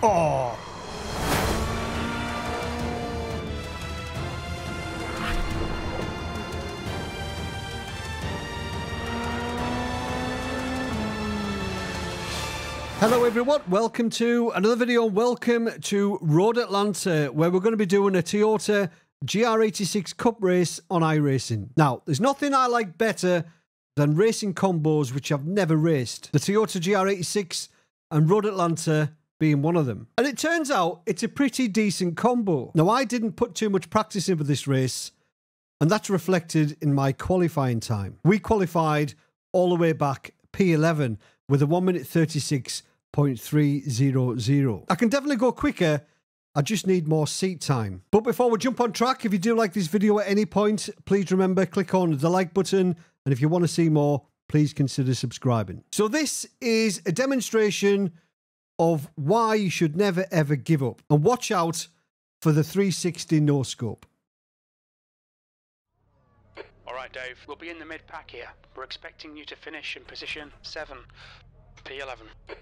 Oh. Hello everyone, welcome to another video. Welcome to Road Atlanta, where we're going to be doing a Toyota GR86 Cup race on iRacing. Now, there's nothing I like better than racing combos which I've never raced. The Toyota GR86 and Road Atlanta being one of them. And it turns out it's a pretty decent combo. Now, I didn't put too much practice into this race, and that's reflected in my qualifying time. We qualified all the way back P11 with a 1 minute 36.300. I can definitely go quicker. I just need more seat time. But before we jump on track, if you do like this video at any point, please remember click on the like button. And if you want to see more, please consider subscribing. So this is a demonstration of why you should never ever give up. And watch out for the 360 no scope. All right, Dave. We'll be in the mid pack here. We're expecting you to finish in position 7, P11.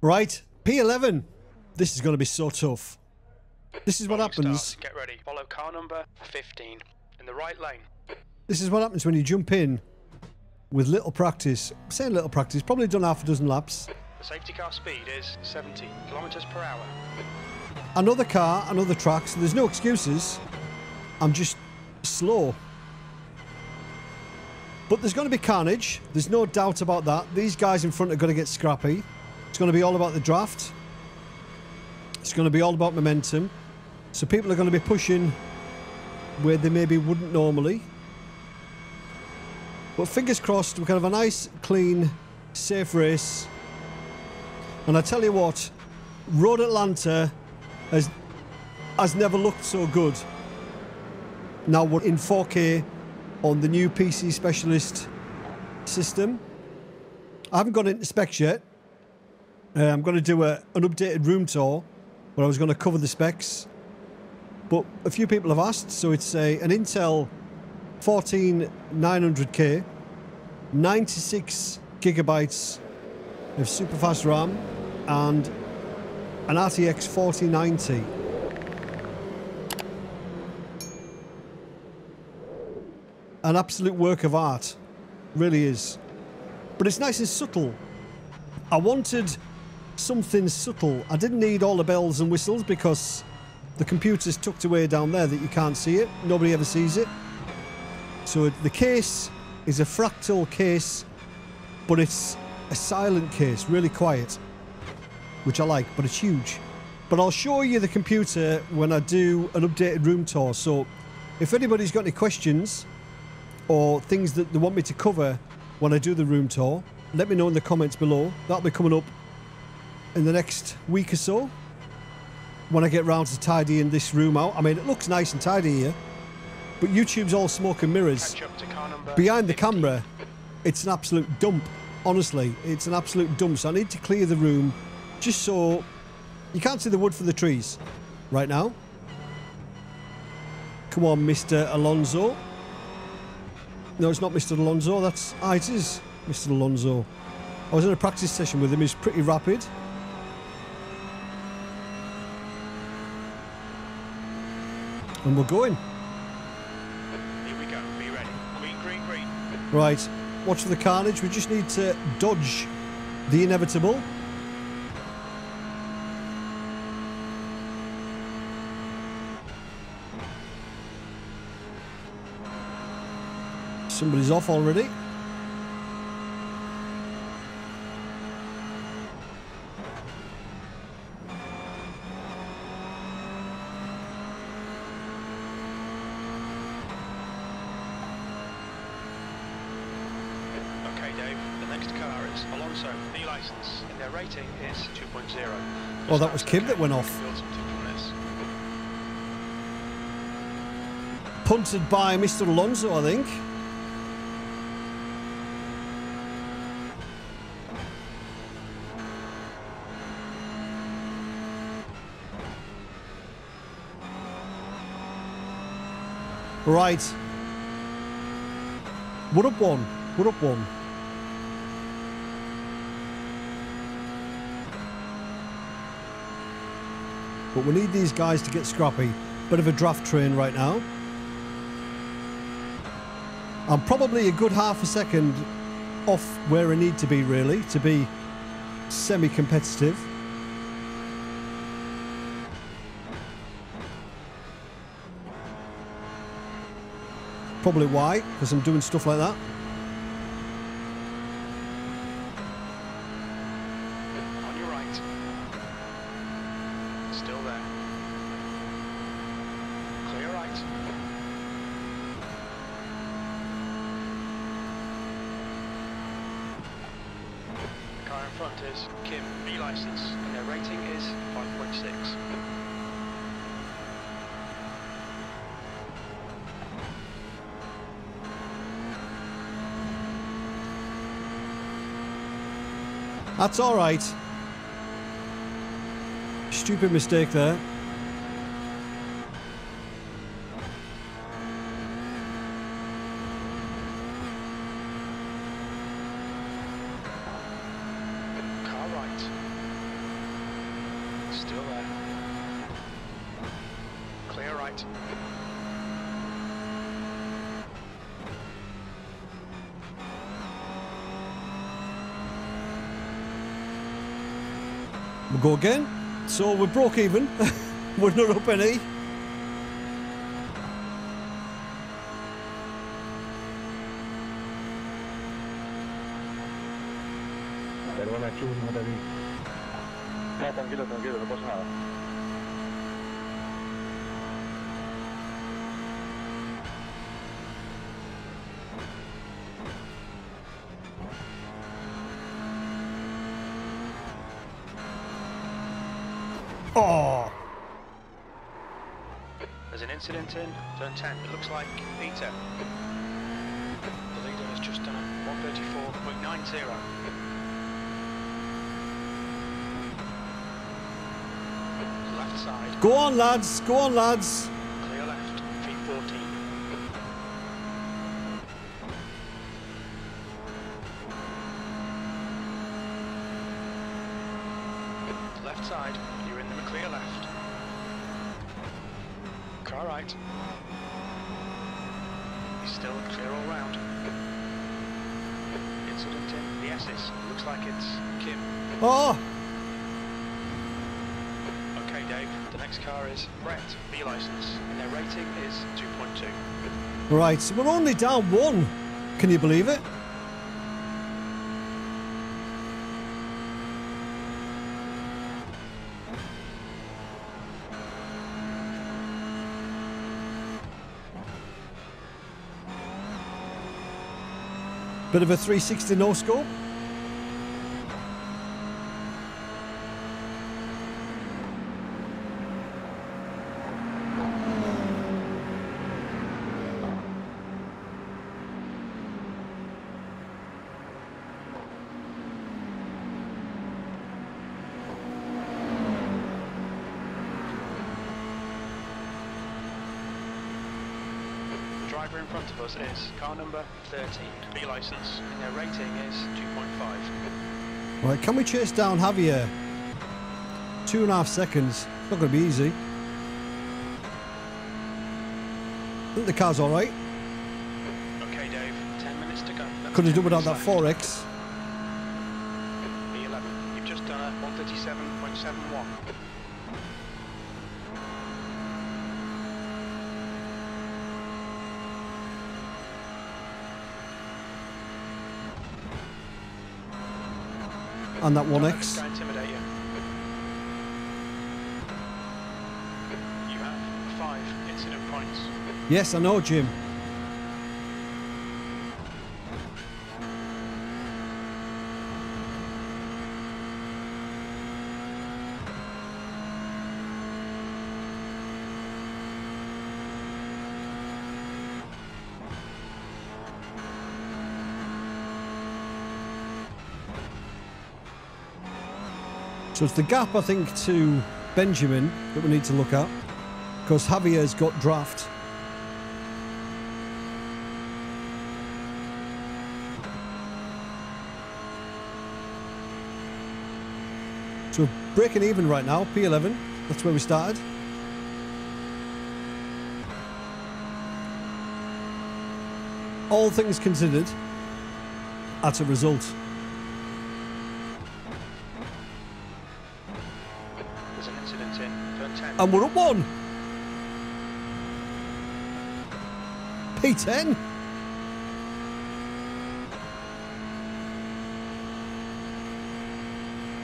Right, P11. This is going to be so tough. This is what Rolling happens. start. Get ready. Follow car number 15 in the right lane. This is what happens when you jump in with little practice. I'm little practice, probably done half a dozen laps. The safety car speed is 70 kilometers per hour. Another car, another track, so there's no excuses. I'm just slow. But there's going to be carnage. There's no doubt about that. These guys in front are going to get scrappy. It's going to be all about the draft. It's going to be all about momentum. So people are going to be pushing where they maybe wouldn't normally. But fingers crossed, we can have a nice, clean, safe race. And I tell you what, Road Atlanta has has never looked so good. Now we're in 4K on the new PC Specialist system. I haven't gone into specs yet. Uh, I'm going to do a, an updated room tour where I was going to cover the specs. But a few people have asked, so it's a, an Intel 14900K, 96 gigabytes of super fast RAM, and an RTX 4090. An absolute work of art, really is. But it's nice and subtle. I wanted something subtle. I didn't need all the bells and whistles because the computer's tucked away down there that you can't see it. Nobody ever sees it. So the case is a fractal case, but it's a silent case, really quiet, which I like, but it's huge. But I'll show you the computer when I do an updated room tour. So if anybody's got any questions or things that they want me to cover when I do the room tour, let me know in the comments below. That'll be coming up in the next week or so when I get round to tidying this room out. I mean, it looks nice and tidy here, but YouTube's all smoke and mirrors. Catch up to car number Behind the 15. camera, it's an absolute dump. Honestly, it's an absolute dump. So I need to clear the room just so you can't see the wood for the trees right now. Come on, Mr. Alonso. No, it's not Mr. Alonso. That's ah, it is Mr. Alonso. I was in a practice session with him. He's pretty rapid. And we're going. Here we go. Be ready. Green, green, green. Right, watch for the carnage. We just need to dodge the inevitable. Somebody's off already. Okay, Dave. The next car is Alonso, B license, and their rating is 2.0. Oh, that was Kim that went off. Build something from this. Punted by Mr. Alonso, I think. Right. We're up one. We're up one. But we need these guys to get scrappy. Bit of a draft train right now. I'm probably a good half a second off where I need to be really to be semi-competitive. Probably why, because I'm doing stuff like that. On your right. Still there. Clear right. The car in front is Kim, B license, and their rating is 5.6. That's all right. Stupid mistake there. Car right. Still there. Clear right. We'll go again. So we broke even. we're not up any. Perdona, Chus, no te vi. No, tranquilo, tranquilo, no pasa nada. Oh, There's an incident in turn 10. It looks like Peter. The leader has just done a 134.90. Left side, go on, lads. Go on, lads. clear left, V14. Left side, you're in the clear left. Car right. He's still clear all round. Incident in the S's. Looks like it's Kim. Oh, Okay, Dave. The next car is Brett, B license, and their rating is 2.2. right. So we're only down one. Can you believe it? Bit of a 360 no scope. Driver in front of us is car number 13, B license, and their rating is 2.5. Right, can we chase down Javier? Two and a half seconds. It's Not going to be easy. I think the car's all right. Okay, Dave. 10 minutes to go. Could have 10 done without that 4X. left. B11. You've just done a 137.71. And that Don't let 1X. this guy intimidate you. You have five incident points. Yes, I know, Jim. So it's the gap, I think, to Benjamin that we need to look at. Because Javier's got draft. So breaking even right now, P11. That's where we started. All things considered, that's a result. And we're up one. P10.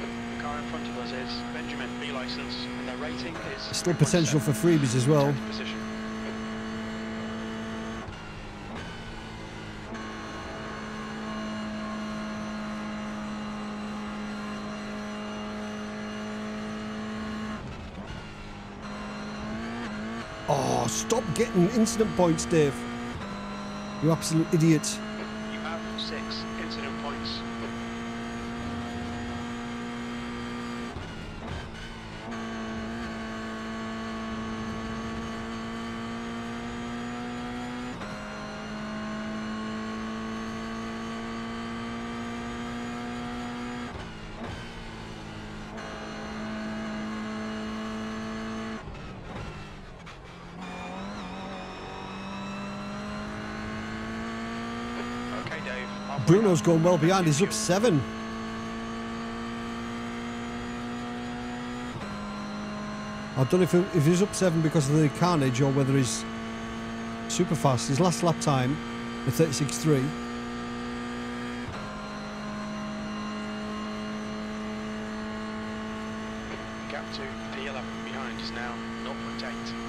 The car in front of us is Benjamin, B license, and their rating is. Still potential for freebies as well. position. Oh, stop getting incident points, Dave. You absolute idiot. You have six incident points. Okay, Dave. halfway Bruno's going well behind. He's up seven. I don't know if, if he's up seven because of the carnage or whether he's super fast. His last lap time, the 36.3. Gap to P11 behind is now 0.8.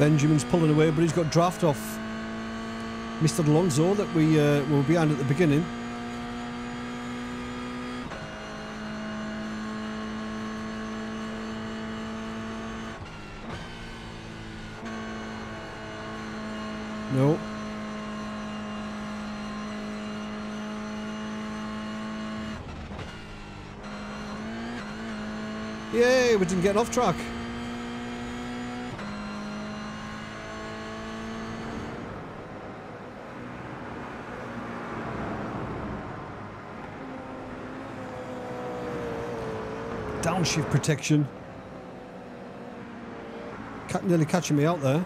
Benjamin's pulling away, but he's got draft off Mr. Alonso that we uh, were behind at the beginning. No. Yay, we didn't get off track. Downshift protection. Ca- nearly catching me out there.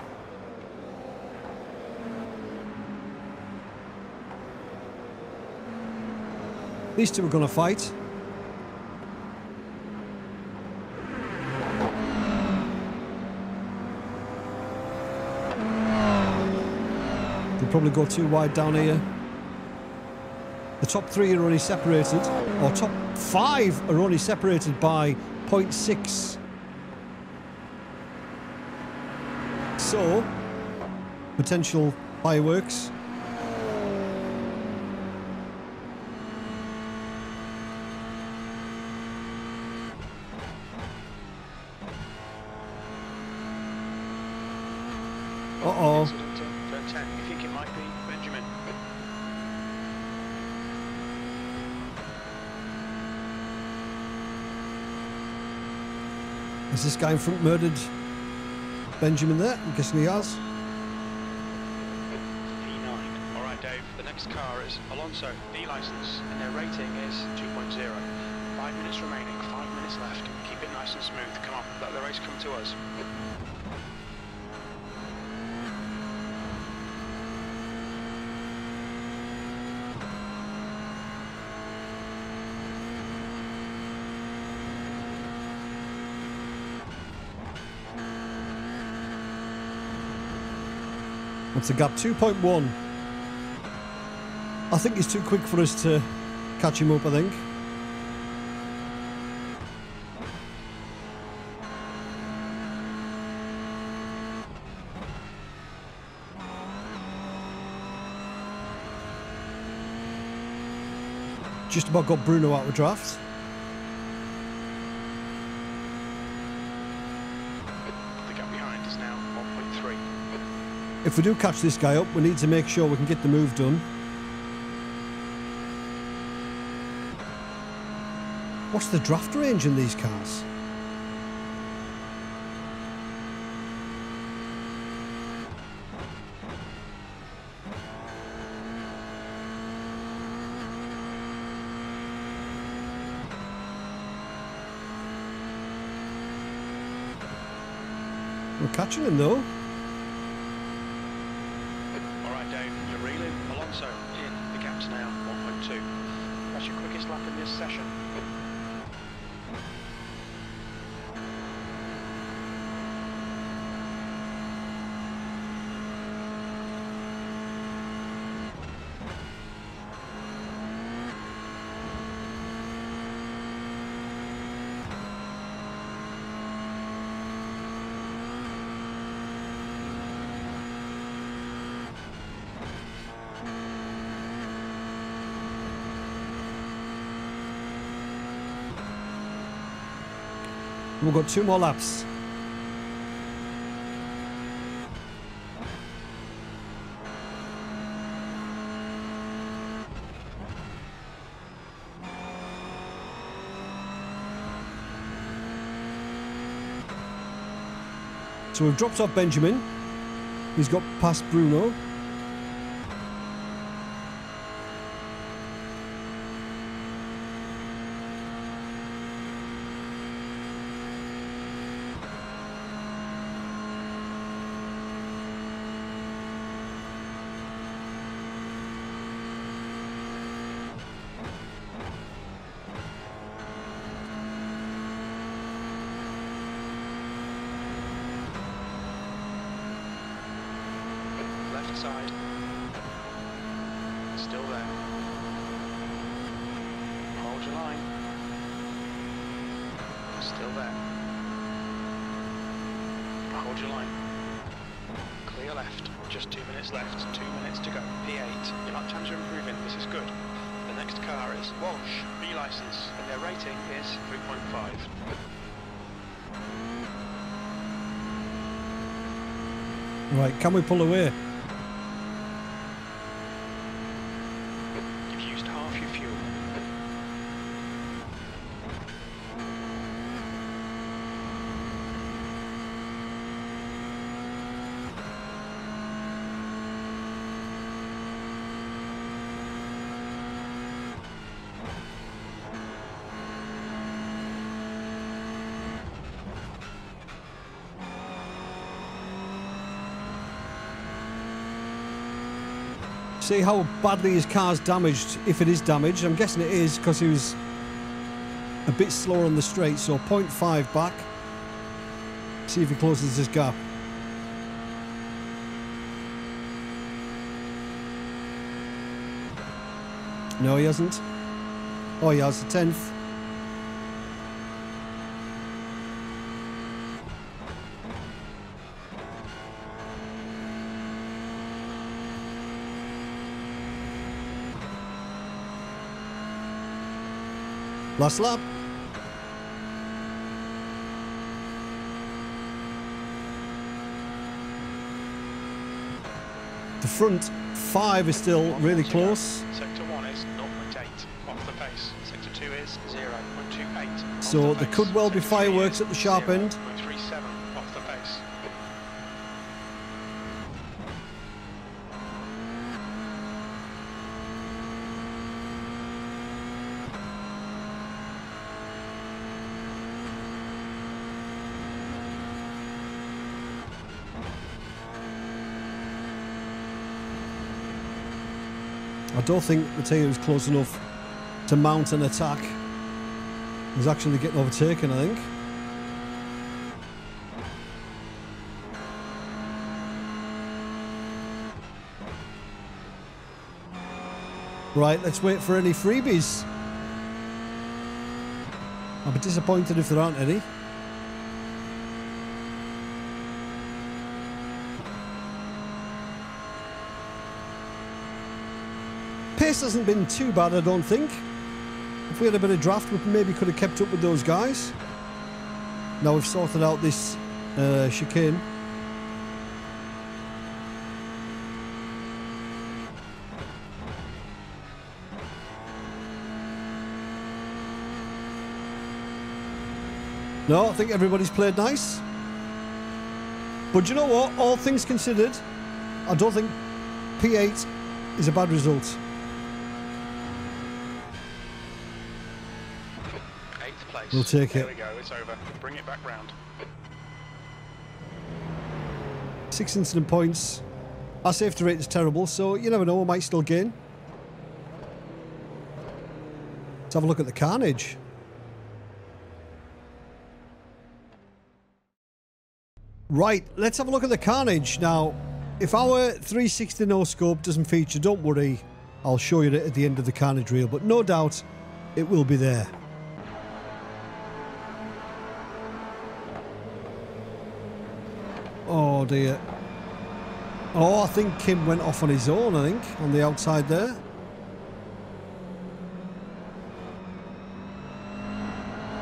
These two are going to fight. They'll probably go too wide down here. The top three are only separated, or top five are only separated by 0.6. So, potential fireworks. Uh-oh. Incident in turn 10. You think it might be Benjamin? Has this guy in front murdered Benjamin there? I'm guessing he has. P9. Alright, Dave. The next car is Alonso, B license, and their rating is 2.0. Five minutes remaining, five minutes left. Keep it nice and smooth. Come on, let the race come to us. What's a gap? 2.1. I think he's too quick for us to catch him up, I think. Just about got Bruno out of draft. If we do catch this guy up, we need to make sure we can get the move done. What's the draft range in these cars? We're catching him though. We've got two more laps. So we've dropped off Benjamin. He's got past Bruno. Left side. Still there. Hold your line. Still there. Hold your line. Clear left. Just two minutes left. Two minutes to go. P8. Your lap times are improving. This is good. The next car is Walsh, B license, and their rating is 3.5. Right, can we pull away? see how badly his car's damaged, if it is damaged. I'm guessing it is because he was a bit slower on the straight, so 0.5 back. See if he closes this gap. No, he hasn't. Oh, he has the 10th. Muscle up. The front five is still really close. So there could well be fireworks at the sharp end. I don't think Matteo is close enough to mount an attack. He's actually getting overtaken, I think. Right, let's wait for any freebies. I'll be disappointed if there aren't any. Pace hasn't been too bad, I don't think. If we had a bit of draft, we maybe could have kept up with those guys. Now we've sorted out this uh, chicane. No, I think everybody's played nice. But you know what? All things considered, I don't think P8 is a bad result. We'll take there it. we go, it's over. Bring it back round. Six incident points. Our safety rate is terrible, so you never know, we might still gain. Let's have a look at the carnage. Right, let's have a look at the carnage. Now, if our 360 no scope doesn't feature, don't worry. I'll show you it at the end of the carnage reel, but no doubt it will be there. Oh dear. Oh, I think Kim went off on his own, I think, on the outside there.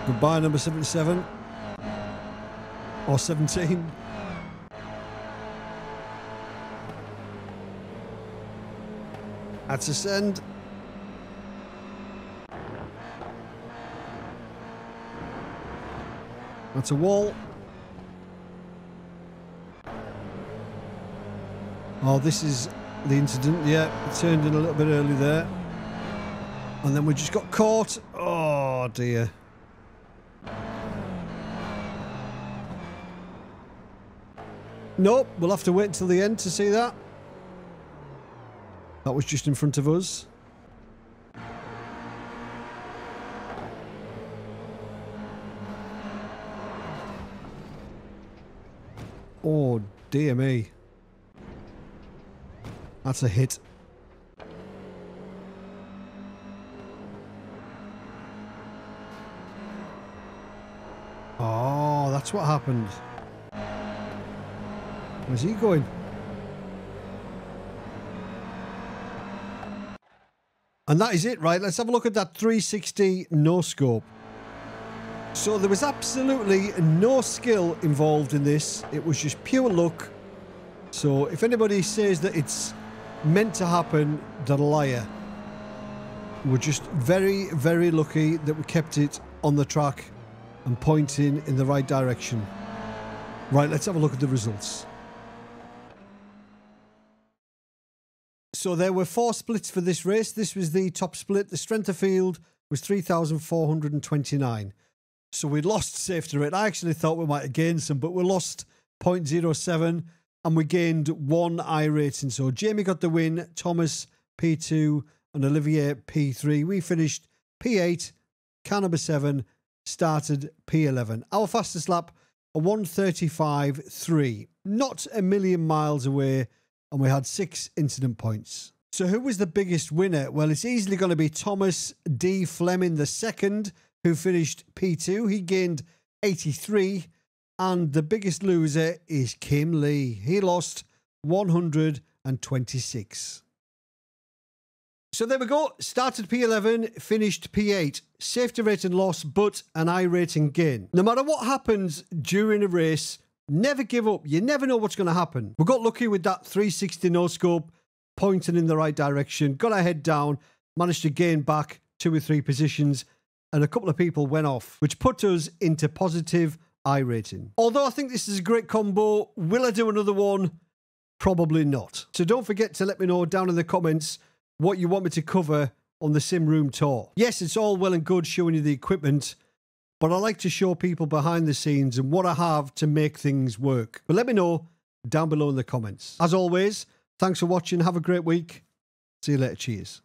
Goodbye, number 77. Or 17. That's a send. That's a wall. Oh, this is the incident. Yeah, it turned in a little bit early there. And then we just got caught. Oh, dear. Nope, we'll have to wait until the end to see that. That was just in front of us. Oh, dear me. That's a hit. Oh, that's what happened. Where's he going? And that is it, right? Let's have a look at that 360 no scope. So there was absolutely no skill involved in this. It was just pure luck. So if anybody says that it's meant to happen, a liar. We're just very, very lucky that we kept it on the track and pointing in the right direction. Right, let's have a look at the results. So there were four splits for this race. This was the top split. The strength of field was 3,429. So we lost safety rate. I actually thought we might have gained some, but we lost 0.07 and we gained one iRating. So Jamie got the win, Thomas P2 and Olivier P3. We finished P8, car number 7, started P11. Our fastest lap, a 135.3. Not a million miles away, and we had six incident points. So who was the biggest winner? Well, it's easily going to be Thomas D. Fleming the second, who finished P2. He gained 83. And the biggest loser is Kim Lee. He lost 126. So there we go. Started P11, finished P8. Safety rating loss, but an iRating gain. No matter what happens during a race, never give up. You never know what's going to happen. We got lucky with that 360 no scope, pointing in the right direction. Got our head down, managed to gain back two or three positions, and a couple of people went off, which put us into positive iRating. Although I think this is a great combo, will I do another one? Probably not. So don't forget to let me know down in the comments what you want me to cover on the sim room tour. Yes, it's all well and good showing you the equipment, but I like to show people behind the scenes and what I have to make things work. But let me know down below in the comments. As always, thanks for watching. Have a great week. See you later. Cheers.